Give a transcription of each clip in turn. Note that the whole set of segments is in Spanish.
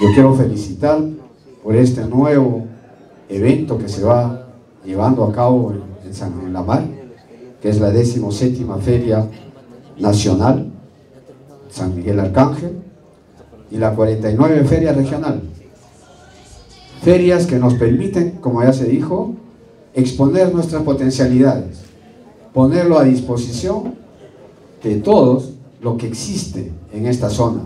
Yo quiero felicitar por este nuevo evento que se va llevando a cabo en, San en La Mar, que es la 17 Feria Nacional San Miguel Arcángel y la 49 Feria Regional. Ferias que nos permiten, como ya se dijo, exponer nuestras potencialidades, ponerlo a disposición de todos lo que existe en esta zona.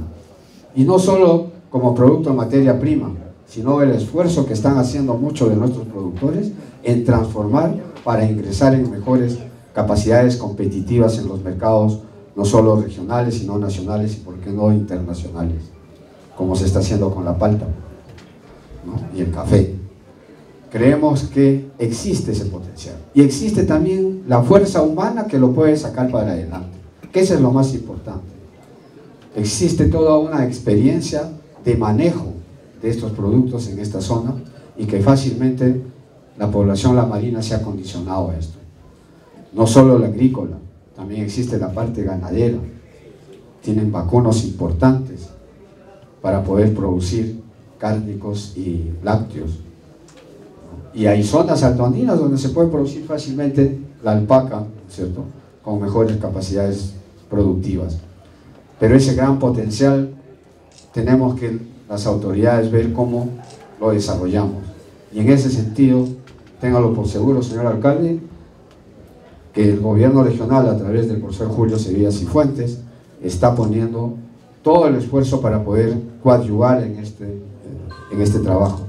Y no solo como producto de materia prima, sino el esfuerzo que están haciendo muchos de nuestros productores en transformar para ingresar en mejores capacidades competitivas en los mercados, no solo regionales, sino nacionales y, por qué no, internacionales, como se está haciendo con la palta y el café. Creemos que existe ese potencial y existe también la fuerza humana que lo puede sacar para adelante, que eso es lo más importante. Existe toda una experiencia de manejo de estos productos en esta zona y que fácilmente la población la marina se ha condicionado a esto. No solo la agrícola, también existe la parte ganadera. Tienen vacunos importantes para poder producir cárnicos y lácteos. Y hay zonas altoandinas donde se puede producir fácilmente la alpaca, ¿cierto? Con mejores capacidades productivas. Pero ese gran potencial tenemos que las autoridades ver cómo lo desarrollamos. Y en ese sentido, téngalo por seguro, señor alcalde, que el gobierno regional, a través del profesor Julio Sevillas y Fuentes, está poniendo todo el esfuerzo para poder coadyuvar en este, en este trabajo.